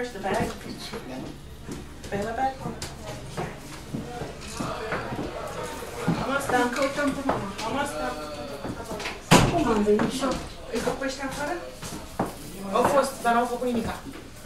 Where's the bag? Pe la bag? Almost done. Almost done. pe mama. Am asta. Cum am venit și eu? Îi fac pe ăștia afară? Au fost, dar n-au făcut nimica.